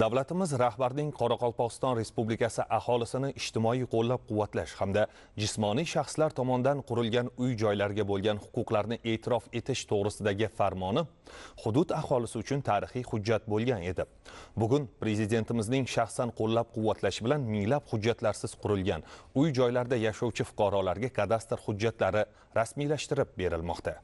davlatimiz rahbarining qoraqalpog'iston respublikasi aholisini ijtimoiy qo'llab-quvvatlash hamda jismoniy shaxslar tomonidan qurilgan uy joylarga bo'lgan huquqlarni e'tirof etish to'g'risidagi farmoni hudud aholisi uchun tarixiy hujjat bo'lgan edi. Bugun prezidentimizning shaxsan qo'llab-quvvatlashi bilan minglab hujjatlarsiz qurilgan uy joylarda yashovchi fuqarolarga kadastr hujjatlari rasmiylashtirib berilmoqda.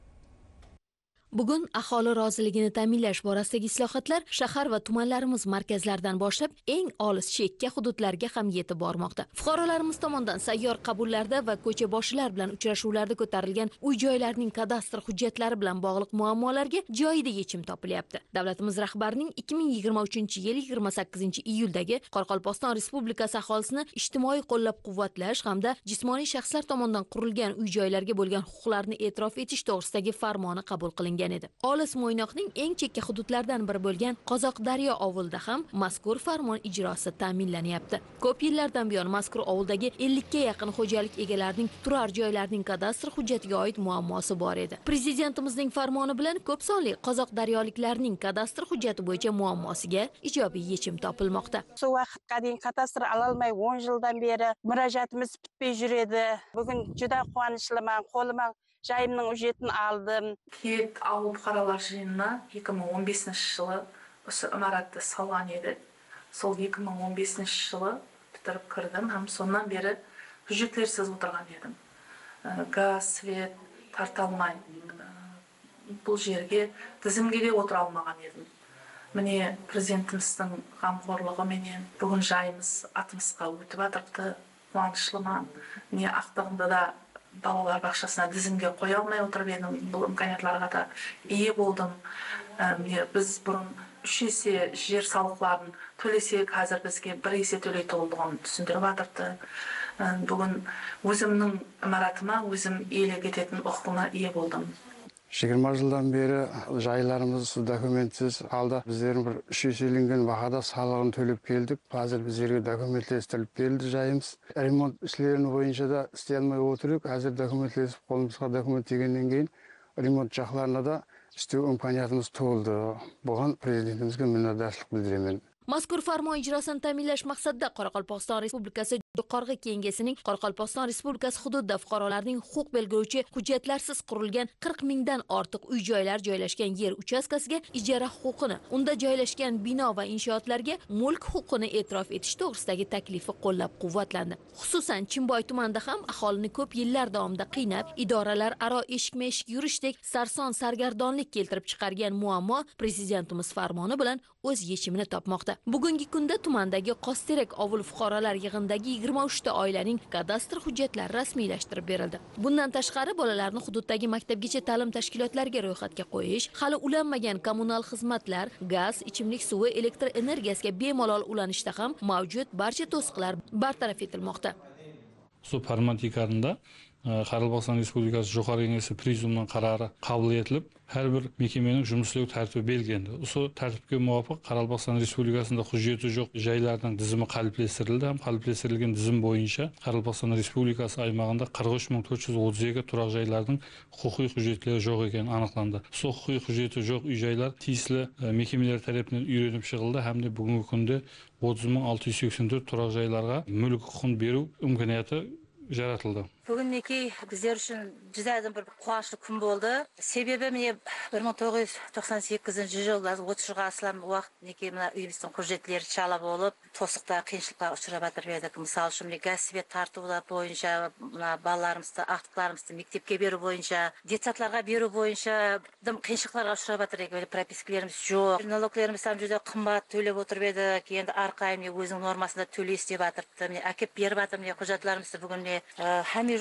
Bugun aholi roziligini ta'minlash borasidagi islohotlar shahar va tumanlarimiz markazlaridan boshlab eng olis chekka hududlarga ham yetib bormoqda. Fuqarolarimiz tomonidan sayyor qabullarda va ko'cha boshilar bilan uchrashuvlarda ko'tarilgan uy joylarning kadastr hujjatlari bilan bog'liq muammolarga joyida yechim topilyapti. Davlatimiz rahbarining 2023 yil 28 iyuldagi qoraqalpog'iston respublikasi aholisini ijtimoiy qo'llab quvvatlash hamda jismoniy shaxslar tomonidan qurilgan uy joylarga bo'lgan huquqlarni e'tirof etish to'g'risidagi farmoni qabul qilingan qilingan edi. Olis mo'ynoqning eng chekka hududlaridan biri bo'lgan qozoqdaryo ovulida ham mazkur farmon ijrosi ta'minlanyapti. Ko'p yillardan buyon mazkur ovuldagi ellikka yaqin xo'jalik egalarining turar joylarining kadastr hujjatiga oid muammosi bor edi. Prezidentimizning farmoni bilan ko'p sonli qozoqdaryoliklarning kadastr hujjati bo'yicha muammosiga ijobiy yechim topilmoqda. Shu vaqtga deyin kadastr ololmay o'n yildan beri murojaatimiz bitmay yuredi. Bugun juda quvonchliman qo'lima жайымның үжетін алдым. Киік ауыл бұқаралар жиынына 2015 жылы осы ымаратты салған еді. Сол 2015 жылы бітіріп кірдім һәм соннан бері бюджетлерсіз отырған едім. Газ свет тарта алмай бұл жерге тізімге де отыра алмаған едім. Міне президентіміздің қамқорлығыменен бүгін жайымыз атымызға өтіп жатырды қуаныштымын міне ақтығында да балалар бақшасына тізімге қоя алмай отырып едім бұл имканиятларға да ие болдым. Міне біз бұрын үш есе жер салықларын төлесек қазір бізге бір есе төлейтұғындығын түсіндіріп жатырды бүгін өзімнің імаратыма өзім иелік ететін құқығына ие болдым. Жиырма жылдан бері жайларымыз документсіз алда біздердің бір үш еселенген бағада салығын төлеп келдік қазір біздерге документтестіріліп берілді жайымыз ремонт ішлерін бойынша да істей алмай отыр едік қазір документтесіп қолымызға документ тигеннен кейін ремонт жақларына да істеу имканиятымыз туылды бұған президентімізге minnatdorchilik білдіремін mazkur farmon ijrosini ta'minlash maqsadida qoraqalpog'iston respublikasi yuqorgi kengesining qoraqalpog'iston respublikasi hududida fuqarolarning huquq belgilovchi hujjatlarsiz qurilgan qirq mingdan ortiq uy joylar joylashgan yer uchastkasiga ijara huquqini unda joylashgan bino va inshootlarga mulk huquqini e'tirof etish to'g'risidagi taklifi qo'llab quvvatlandi xususan chimboy tumanida ham aholini ko'p yillar davomida qiynab idoralar aro eshikma eshik yurishdek sarson sargardonlik keltirib chiqargan muammo prezidentimiz farmoni bilan o'z yechimini topmoqda. Bugungi kunda tumandagi qosterak ovul fuqarolar yig'inidagi yigirma uchta oilaning kadastr hujjatlari rasmiylashtirib berildi. Bundan tashqari bolalarni hududdagi maktabgacha ta'lim tashkilotlariga ro'yxatga qo'yish hali ulanmagan kommunal xizmatlar gaz ichimlik suvi elektr energiyasiga bemalol ulanishda ham mavjud barcha to'siqlar bartaraf etilmoqda. Shu farmon qoraqalpog'iston Э, Қарылбақстан Республикасы жоғары кеңесі президиумының қарары қабыл етіліп, әрбір мекеменің жұмыс істеу тәртібі белгіленді. Осы тәртіпке мұвапық Қаралбақстан Республикасында құжеті жоқ жайлардың тізімі қалыптестірілді. Қалыптестірілген тізім бойынша Қаралбақстан Республикасы аймағында 43432 тұрақ жайлардың құқи құжеттері жоқ екені анықталды. Сол құқи құжеті жоқ үй жайлар тиесілі э, мекемелер тарапынан үйреніп шығылды һәм бүгінгі күнде 30.684 тұрақ жайларға мүлік құқын беру мүмкінияті жаратылды бүгін мінекей біздер үшін жүз бір қуанышты күн болды. Себебі міне бір мың тоғыз жүз тоқсан сегізінші жылы отыз жылға асылған уақыт мінекей мына үйіміздің құжаттары шала болып тосықта қиыншылыққа ұшырап жатыр едік. Мысалы үшін міне газ свет тарту бойынша мына балаларымызды ақтыларымызды мектепке беру бойынша детсадларға беру бойынша дым қиыншылықтарға ұшырап жатыр едік. Пропискаларымыз жоқ. Налогларымыз там жүз қымбат төлеп отырып едік. Енді әрқайым міне өзінің нормасында төлейсіз деп жатырды міне әкеліп беріп жатыр міне құжаттарымызды бүгін міне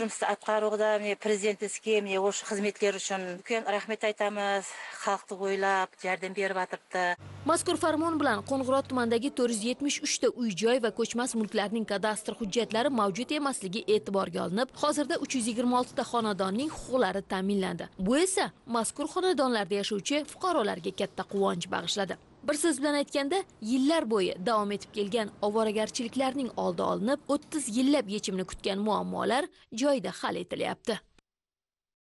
жұмысты атқаруда міне президентімізге міне осы қызметлер үшін үлкен рахмет айтамыз. Халықты ойлап жәрдем беріп жатырды mazkur farmon bilan qo'ng'irot tumanidagi to'rt yuz yetmish uchta uy joy va ko'chmas mulklarning kadastr hujjatlari mavjud emasligi e'tiborga olinib hozirda uch yuz yigirma oltita xonadonning huquqlari ta'minlandi bu esa mazkur xonadonlarda yashovchi fuqarolarga katta quvonch bag'ishladi bir so'z bilan aytganda yillar bo'yi davom etib kelgan ovoragarchiliklarning oldi olinib o'ttiz yillab yechimini kutgan muammolar joyida hal etilyapti.